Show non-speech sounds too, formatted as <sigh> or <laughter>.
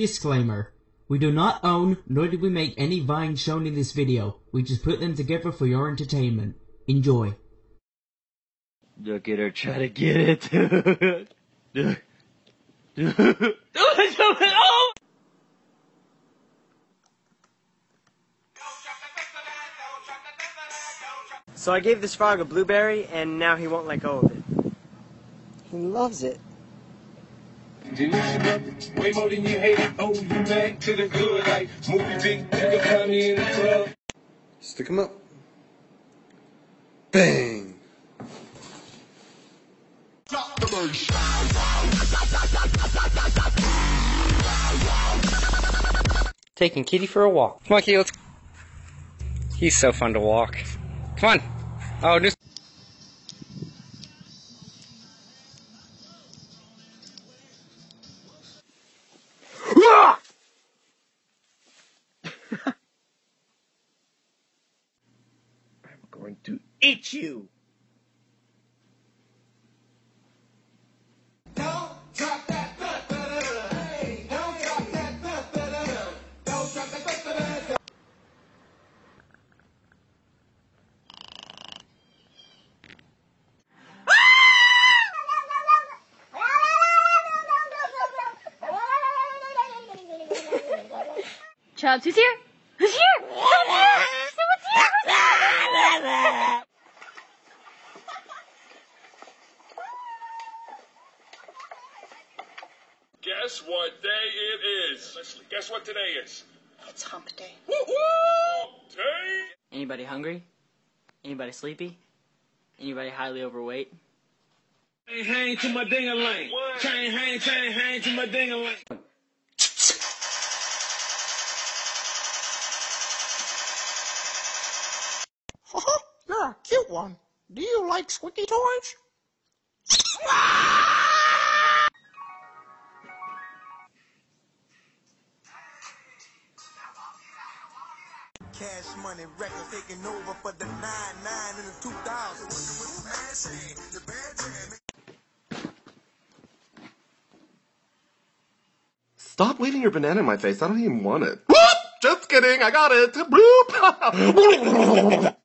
Disclaimer. We do not own, nor did we make any vines shown in this video. We just put them together for your entertainment. Enjoy. Look at her try to get it. oh! So I gave this frog a blueberry, and now he won't let go of it. He loves it. Way more than you hate it. Oh, you back to the good like movie big. You can find me in the club. Stick 'em up. Bang! Taking Kitty for a walk. Come on, Kitty, let's. He's so fun to walk. Come on. Oh, just. <laughs> I'm going to eat you. Chubbs, who's here? Who's here? Someone's here! Someone's here! Who's here? Guess what day it is? Leslie, guess what today is? It's hump day. Day. Anybody hungry? Anybody sleepy? Anybody highly overweight? Chain hang to my ding-a-ling. Chain hang, chain hang to my ding-a-ling. You're cute one. Do you like squeaky toys? Cash money records taking over for the 9 9 in the 2000s. Stop leaving your banana in my face. I don't even want it. Just kidding. I got it. Bloop. <laughs>